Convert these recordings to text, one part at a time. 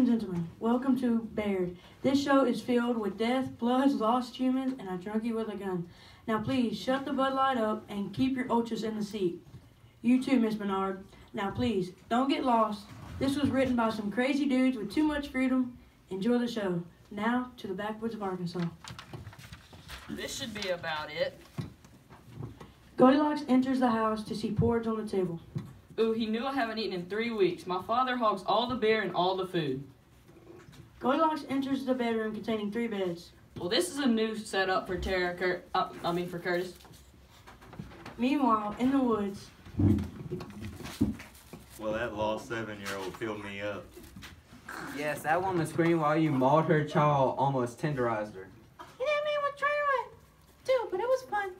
and gentlemen, welcome to Baird. This show is filled with death, blood, lost humans, and a drunkie with a gun. Now please shut the Bud Light up and keep your ultras in the seat. You too, Miss Bernard. Now please, don't get lost. This was written by some crazy dudes with too much freedom. Enjoy the show. Now to the backwoods of Arkansas. This should be about it. Goldilocks enters the house to see porridge on the table. Ooh, he knew I haven't eaten in three weeks. My father hogs all the beer and all the food. Goldilocks enters the bedroom containing three beds. Well, this is a new setup for Tara. Cur- uh, I mean for Curtis. Meanwhile, in the woods, Well, that lost seven-year-old filled me up. Yes, that woman screamed while you mauled her child, almost tenderized her. and that man was trying too, but it was fun.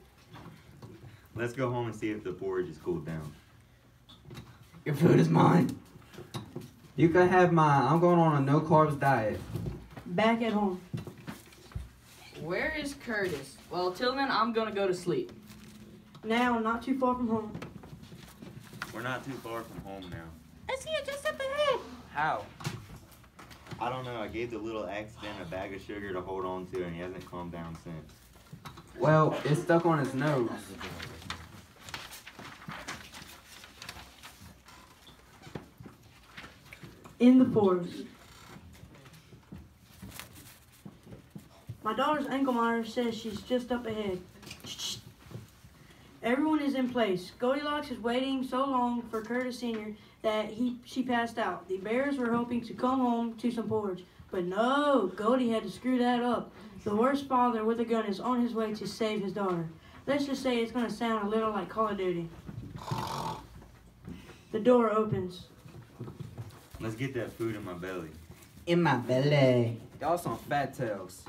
Let's go home and see if the porridge is cooled down. Your food is mine. You can have mine. I'm going on a no carbs diet. Back at home. Where is Curtis? Well, till then, I'm gonna go to sleep. Now, not too far from home. We're not too far from home now. I see it just up ahead. How? I don't know. I gave the little accident a bag of sugar to hold on to, and he hasn't calmed down since. Well, it's stuck on his nose. In the forest. My daughter's ankle monitor says she's just up ahead. Everyone is in place. Goldilocks is waiting so long for Curtis Sr. that he she passed out. The bears were hoping to come home to some porridge. But no, Goldie had to screw that up. The worst father with a gun is on his way to save his daughter. Let's just say it's going to sound a little like Call of Duty. The door opens. Let's get that food in my belly. In my belly. Y'all some fat tails.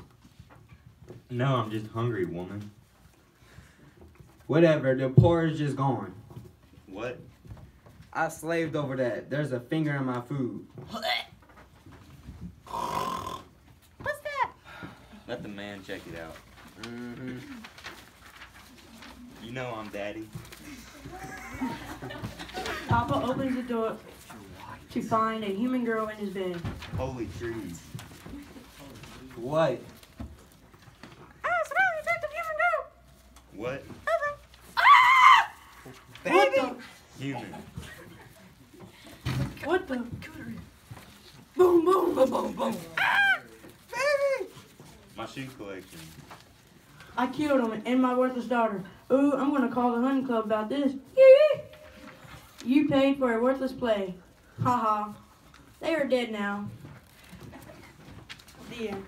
No, I'm just hungry, woman. Whatever, the porridge is gone. What? I slaved over that. There's a finger in my food. What's that? Let the man check it out. Mm-hmm. You know I'm daddy. Papa opens the door to find a human girl in his bed. Holy trees. What? Ah, smell effective human girl. What? Baby. Human. What the? Boom, boom, boom, boom, boom. Ah! Baby. My shoe collection. I killed him and my worthless daughter. Ooh, I'm gonna call the hunting club about this. Yee! You paid for a worthless play. Ha ha. They are dead now. The end.